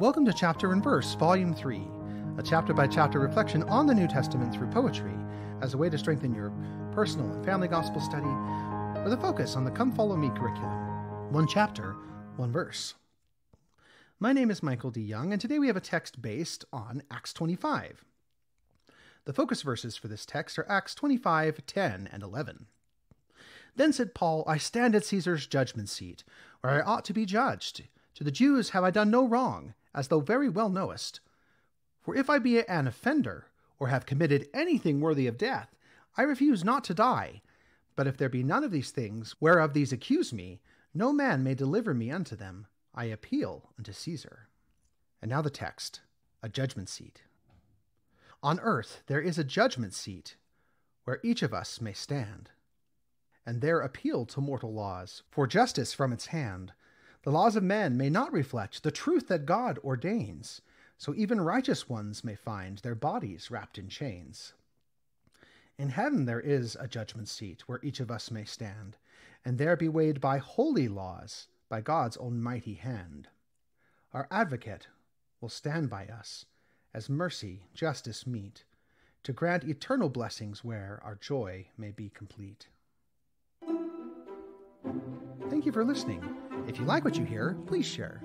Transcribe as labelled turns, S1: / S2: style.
S1: Welcome to Chapter and Verse, Volume 3, a chapter by chapter reflection on the New Testament through poetry as a way to strengthen your personal and family gospel study with a focus on the Come Follow Me curriculum. One chapter, one verse. My name is Michael D. Young, and today we have a text based on Acts 25. The focus verses for this text are Acts 25, 10, and 11. Then said Paul, I stand at Caesar's judgment seat, where I ought to be judged. To the Jews have I done no wrong as thou very well knowest. For if I be an offender, or have committed anything worthy of death, I refuse not to die. But if there be none of these things whereof these accuse me, no man may deliver me unto them. I appeal unto Caesar. And now the text a judgment seat. On earth there is a judgment seat where each of us may stand, and there appeal to mortal laws for justice from its hand. The laws of men may not reflect the truth that God ordains, so even righteous ones may find their bodies wrapped in chains. In heaven there is a judgment seat where each of us may stand, and there be weighed by holy laws, by God's own mighty hand. Our advocate will stand by us, as mercy, justice meet, to grant eternal blessings where our joy may be complete. Thank you for listening. If you like what you hear, please share.